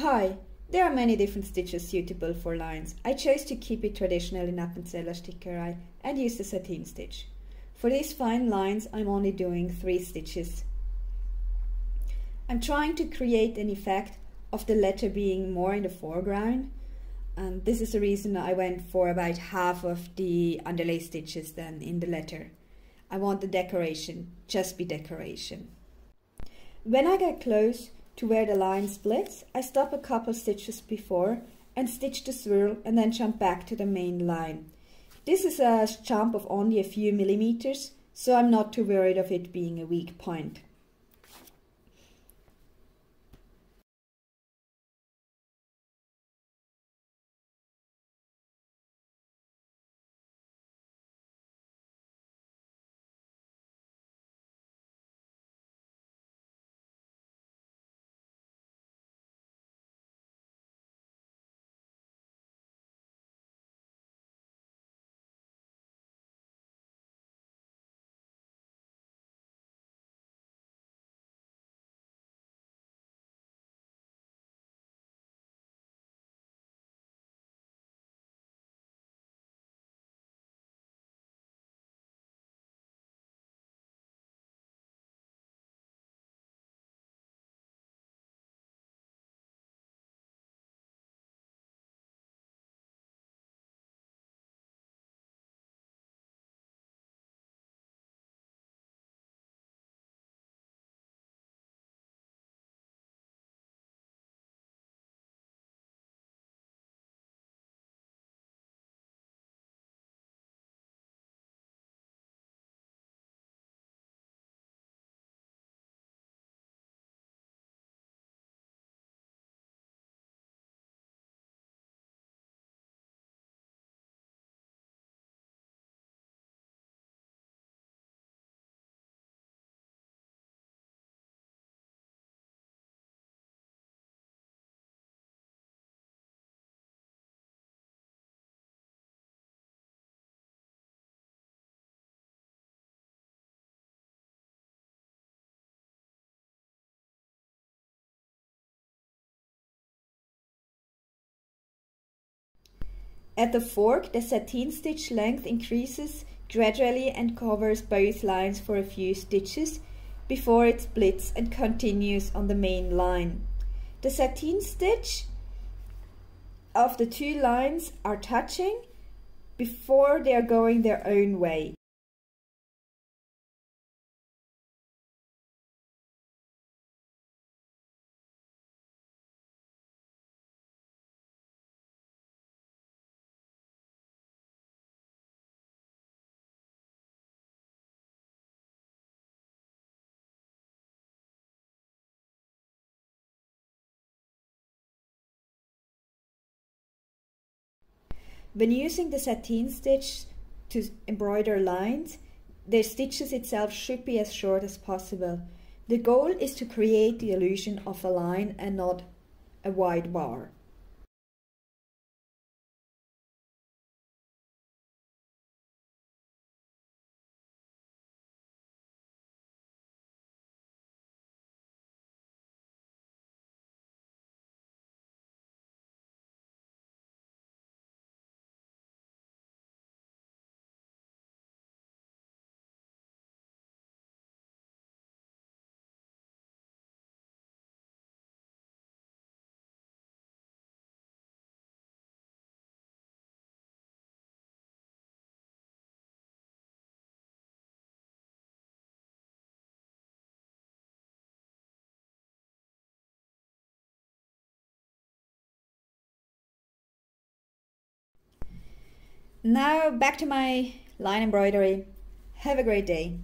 Hi, there are many different stitches suitable for lines. I chose to keep it traditional in Appenzeller Stickerei and use the sateen stitch. For these fine lines I'm only doing three stitches. I'm trying to create an effect of the letter being more in the foreground and this is the reason I went for about half of the underlay stitches than in the letter. I want the decoration just be decoration. When I get close to where the line splits, I stop a couple stitches before and stitch the swirl and then jump back to the main line. This is a jump of only a few millimeters, so I'm not too worried of it being a weak point. At the fork, the sateen stitch length increases gradually and covers both lines for a few stitches before it splits and continues on the main line. The sateen stitch of the two lines are touching before they are going their own way. When using the sateen stitch to embroider lines, the stitches itself should be as short as possible. The goal is to create the illusion of a line and not a wide bar. Now back to my line embroidery. Have a great day.